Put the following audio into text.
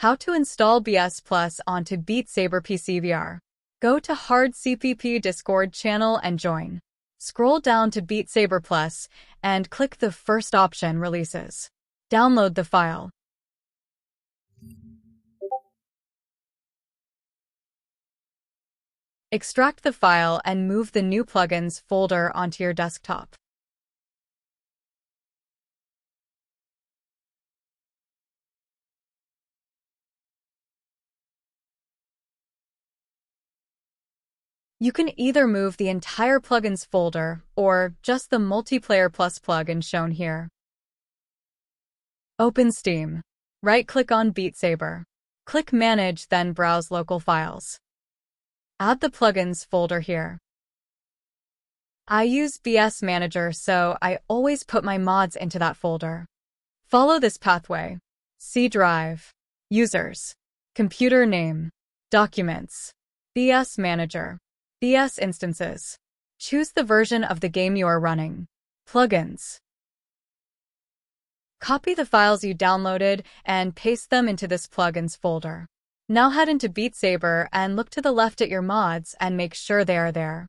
How to install BS Plus onto Beat Saber PC VR. Go to Hard CPP Discord channel and join. Scroll down to Beat Saber Plus and click the first option Releases. Download the file. Extract the file and move the new plugins folder onto your desktop. You can either move the entire plugins folder or just the Multiplayer Plus plugin shown here. Open Steam. Right-click on Beat Saber. Click Manage, then browse local files. Add the plugins folder here. I use BS Manager, so I always put my mods into that folder. Follow this pathway. C drive, users, computer name, documents, BS Manager. BS instances. Choose the version of the game you are running. Plugins. Copy the files you downloaded and paste them into this plugins folder. Now head into Beat Saber and look to the left at your mods and make sure they are there.